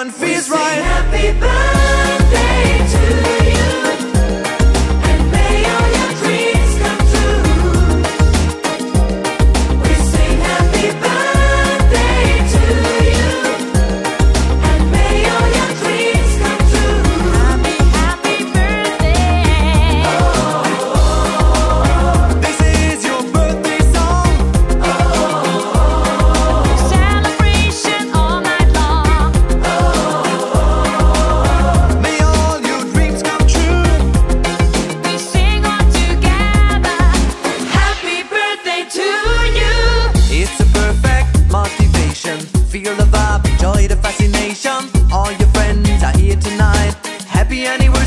everyone feels right. Happy birthday to you. Anywhere.